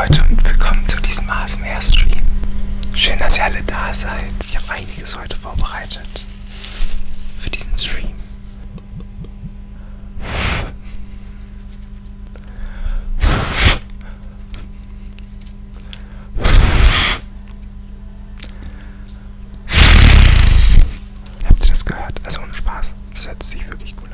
Leute und willkommen zu diesem ASMR-Stream. Schön, dass ihr alle da seid. Ich habe einiges heute vorbereitet für diesen Stream. Habt ihr das gehört? Also ohne Spaß. Das hört sich wirklich cool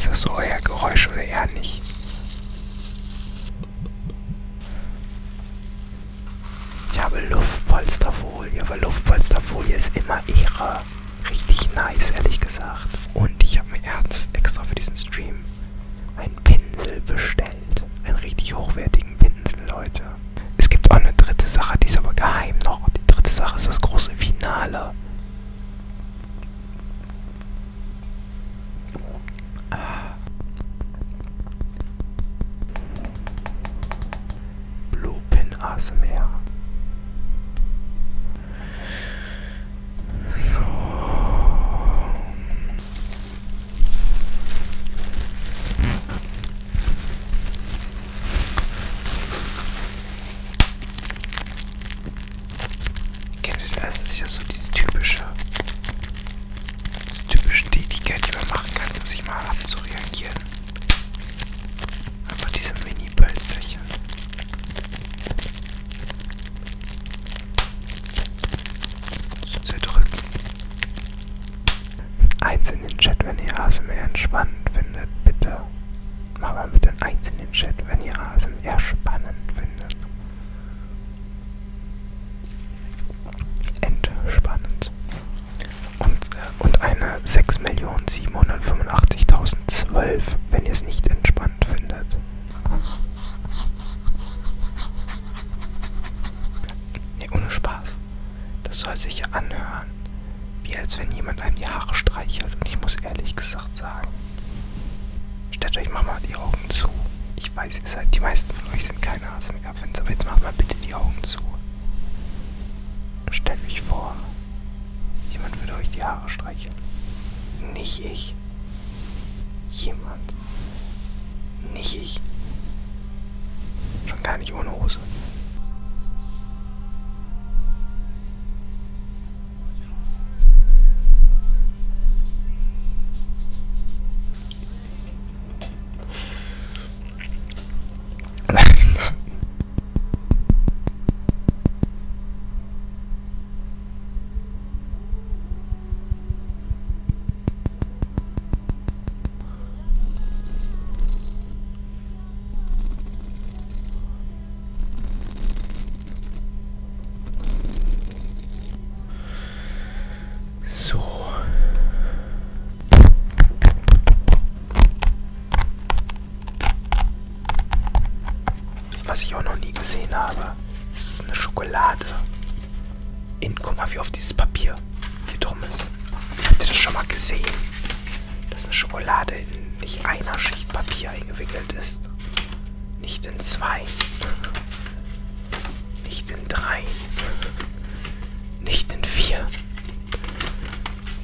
Ist das so euer Geräusch oder eher nicht? Ich habe Luftpolsterfolie, weil Luftpolsterfolie ist immer Ehre. Richtig nice, ehrlich gesagt. Und ich habe mir erst extra für diesen Stream einen Pinsel bestellt. Einen richtig hochwertigen Pinsel, Leute. Es gibt auch eine dritte Sache, die ist aber geheim noch. Die dritte Sache ist das große Finale. Pin ASMR. So. Kennt ihr das? Das ist ja so diese typische, diese typische Tätigkeit, die man machen kann, um sich mal abzureagieren. Einfach diese Mini-Pölsterchen. Zu zerdrücken. Eins in den Chat, wenn ihr ASMR entspannend findet, bitte. Mach mal bitte ein Eins in den Chat, wenn ihr ASMR spannend findet. Entspannend. Und, äh, und eine 6.785.012, wenn ihr es nicht entspannt findet. Nee, ohne Spaß. Das soll sich ja anhören, wie als wenn jemand einem die Haare streichelt. Und ich muss gesagt sagen, stellt euch mal die Augen zu. Ich weiß, ihr seid, die meisten von euch sind keine ASMR-Fans, aber jetzt macht mal bitte die Augen zu. Stellt euch vor, jemand würde euch die Haare streicheln. Nicht ich. Jemand. Nicht ich. Schon gar nicht ohne Hose. Schokolade. In, guck mal, wie oft dieses Papier hier drum ist. Habt ihr das schon mal gesehen? Dass eine Schokolade in nicht einer Schicht Papier eingewickelt ist. Nicht in zwei. Nicht in drei. Nicht in vier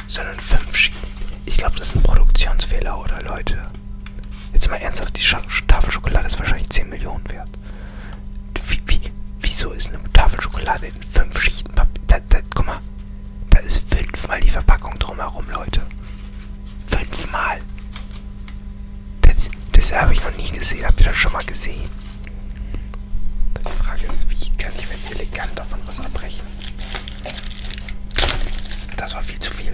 sondern fünf Schienen. Ich glaube, das ist ein Produktionsfehler, oder Leute? Jetzt mal ernsthaft, die Sch Tafel Schokolade ist wahrscheinlich 10 Millionen wert. Wie, wie, wieso ist eine Schokolade in fünf Schichten Papier? Guck mal, da ist fünfmal die Verpackung drumherum, Leute. Fünfmal. Das, das habe ich noch nie gesehen. Habt ihr das schon mal gesehen? Die Frage ist, wie kann ich mir jetzt elegant davon was abbrechen? Das war viel zu viel.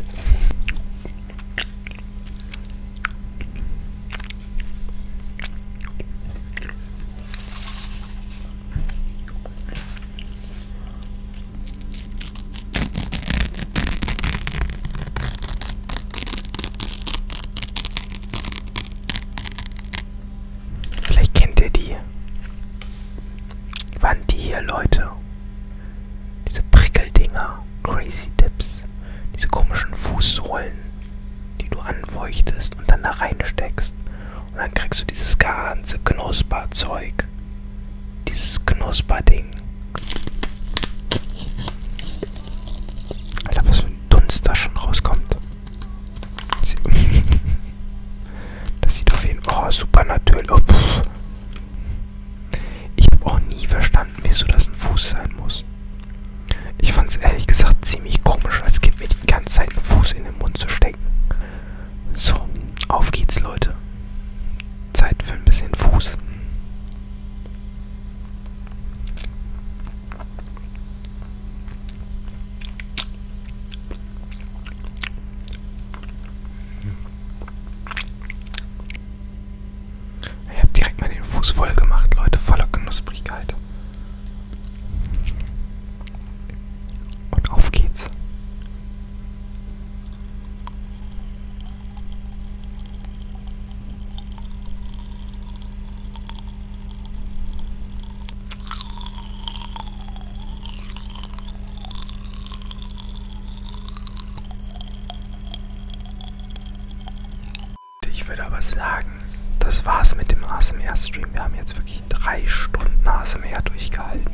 waren die hier, Leute. Diese Prickeldinger, Crazy Dips, diese komischen Fußsohlen, die du anfeuchtest und dann da reinsteckst. Und dann kriegst du dieses ganze Knusperzeug. Dieses Knusperding. Alter, was für ein Dunst da schon rauskommt. Das sieht auf jeden Fall oh, super natürlich. Oh, ich würde aber sagen, das war's mit dem ASMR-Stream. Wir haben jetzt wirklich drei Stunden ASMR durchgehalten.